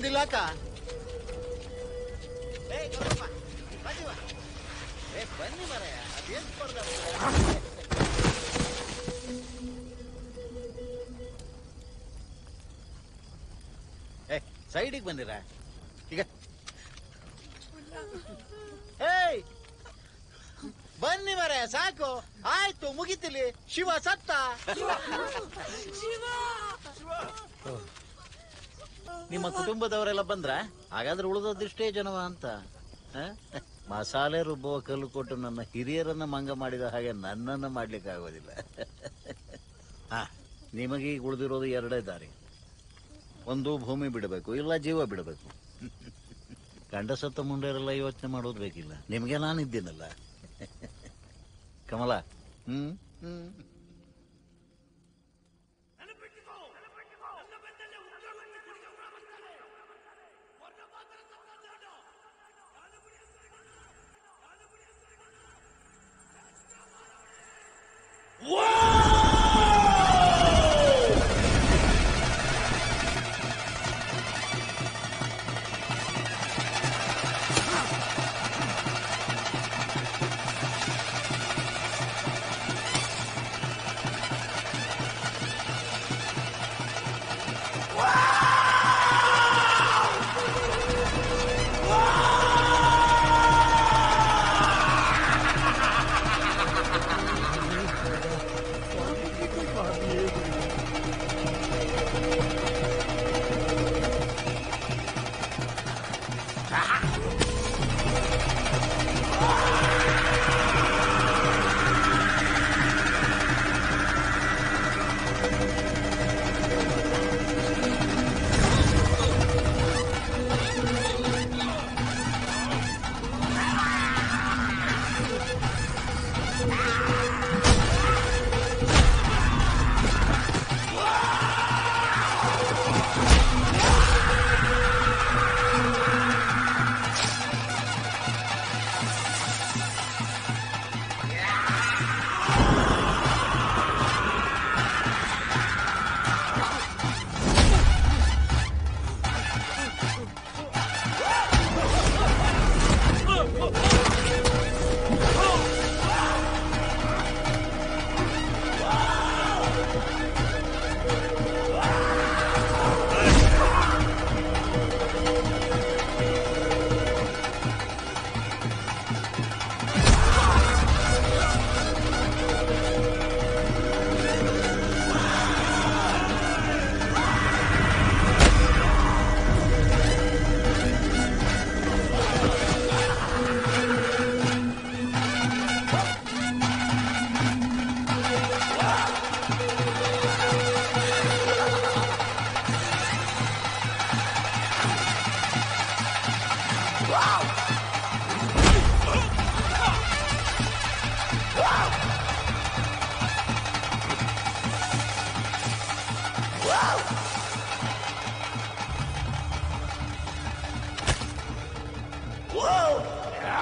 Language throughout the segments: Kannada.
Dilaka. Eh, Eh, ಸೈಡಿಗೆ ಬಂದಿರ? ಈಗ ಏಯ್! ಬನ್ನಿ ಮರೆ ಸಾಕು. ಆಯ್ತು ಮುಗಿತಿಲಿ ಶಿವ ಸತ್ತ. ನಿಮ್ಮ ಕುಟುಂಬದವರೆಲ್ಲ ಬಂದ್ರ? ಹಾಗಾದ್ರೆ ಉಳಿದದಿಷ್ಟೇ ಜನವ ಅಂತ? ಮಸಾಲೆ ರುಬ್ಬುವ ಕಲ್ಲು ಕೊಟ್ಟು ನನ್ನ ಹಿರಿಯರನ್ನ ಮಂಗ ಮಾಡಿದ ಹಾಗೆ ನನ್ನನ್ನು ಮಾಡ್ಲಿಕ್ಕೆ ಆಗೋದಿಲ್ಲ ಹಾ ನಿಮಗೆ ಈಗ ಉಳಿದಿರೋದು ಎರಡೇ ದಾರಿ. ಒಂದು ಭೂಮಿ ಬಿಡಬೇಕು, ಇಲ್ಲ ಜೀವ ಬಿಡಬೇಕು. ಗಂಡ ಸತ್ತ ಮುಂಡೆರೆಲ್ಲ ಯೋಚನೆ ಮಾಡೋದು ಬೇಕಿಲ್ಲ. ನಿಮಗೆ ನಾನಿದ್ದೀನಲ್ಲ. ಕಮಲ. ಹ್ಮ್? ಹ್ಮ್.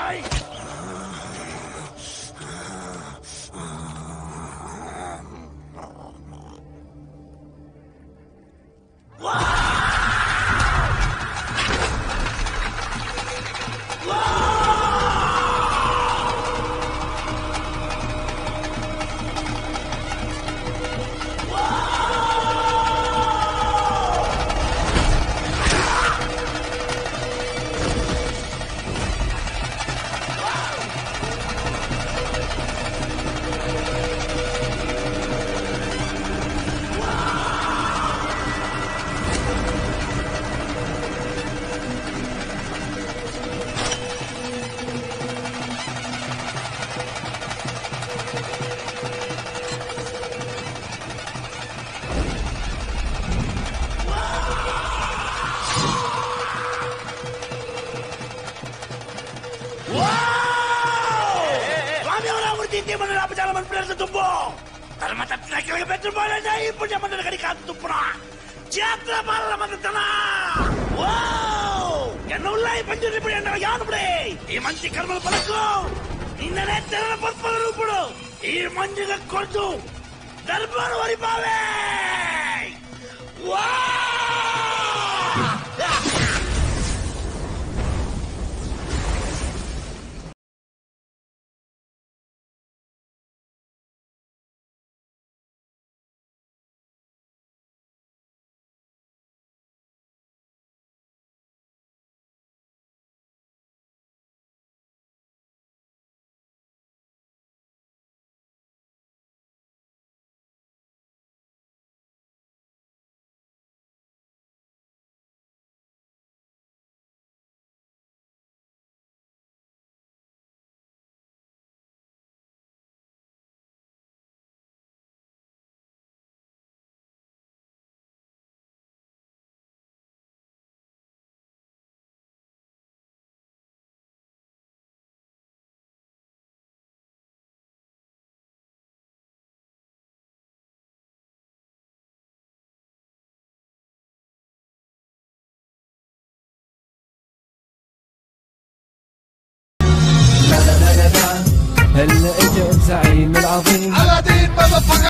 die! మత ప్రకరణ పెట్టుబడి ఇప్పుడు చెప్పండి కడి కాదు తుప్పునా. చేతుల పాలన మద్దతునా ఓ! ఎన్నో ఉన్నాయి పంచులు ఇప్పుడు ఎండ యానుపుడే ఈ మంచి కర్మలు పలకు. నిన్ననే తెల్ల పత్పల రూపుడు. ఈ మంచిగా కొడుతూ దర్బారు వరిపావే వా